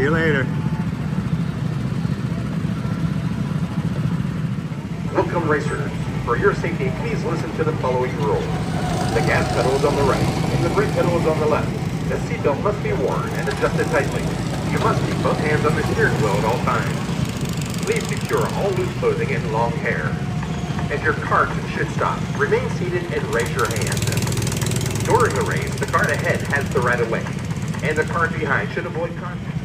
See you later. Welcome racers. For your safety, please listen to the following rules. The gas pedal is on the right, and the brake pedal is on the left. The seatbelt must be worn and adjusted tightly. You must keep both hands on the steering wheel at all times. Please secure all loose clothing and long hair. As your car should stop, remain seated and raise your hands. During the race, the car ahead has the right of way, and the car behind should avoid contact.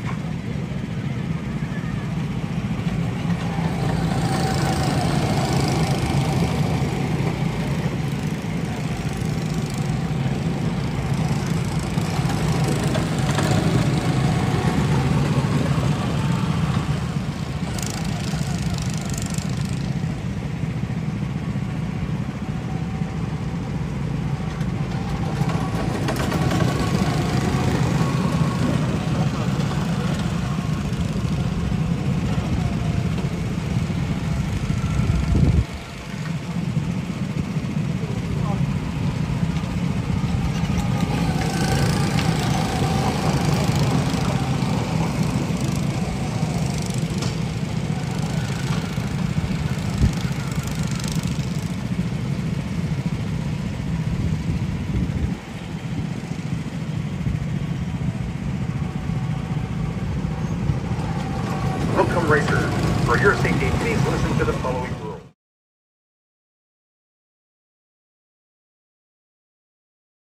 breaker. For your safety, please listen to